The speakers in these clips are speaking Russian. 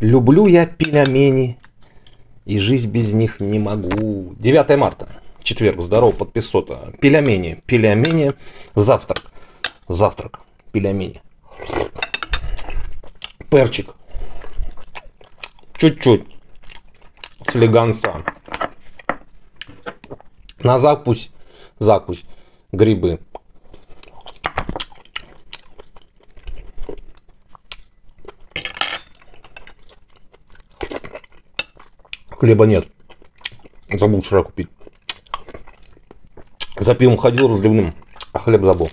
Люблю я пельмени, и жизнь без них не могу. 9 марта, четверг, здорово, подписота. Пельмени, пельмени, завтрак, завтрак, пельмени. Перчик, чуть-чуть, слегонца. На закусь, закусь, грибы. Хлеба нет. Забыл вчера купить. За пивом ходил разливным, а хлеб забыл.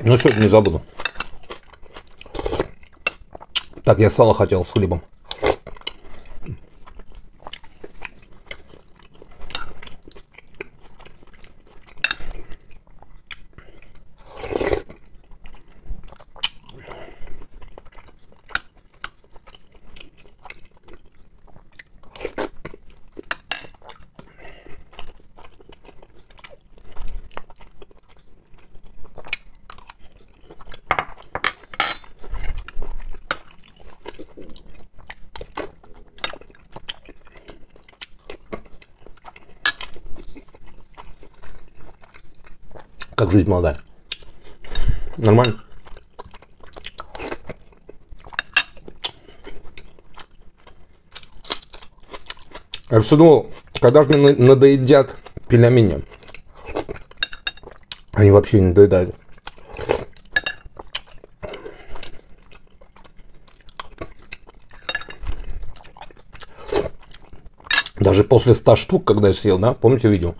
Но сегодня не забуду. Так, я сало хотел с хлебом. Как жизнь молодая. Нормально? Я все думал, когда же мне надоедят пельмени. Они вообще не надоедают. Даже после 100 штук, когда я съел, да, помните видео?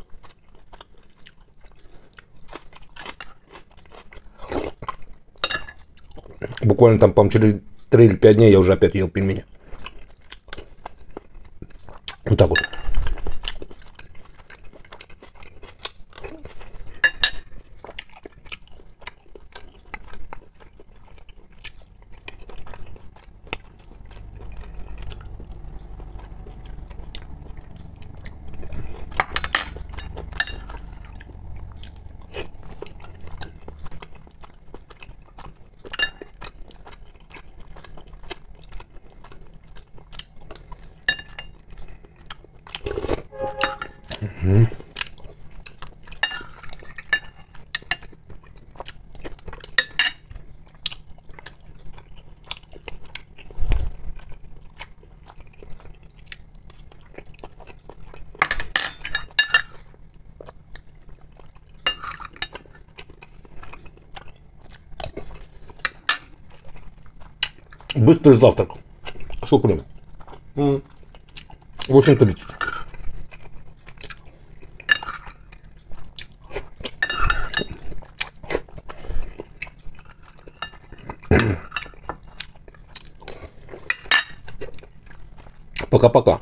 Буквально там, по-моему, через 3 или 5 дней я уже опять ел пельмени. Вот так вот. Быстрый завтрак. Сколько время? 8.30. Пока-пока.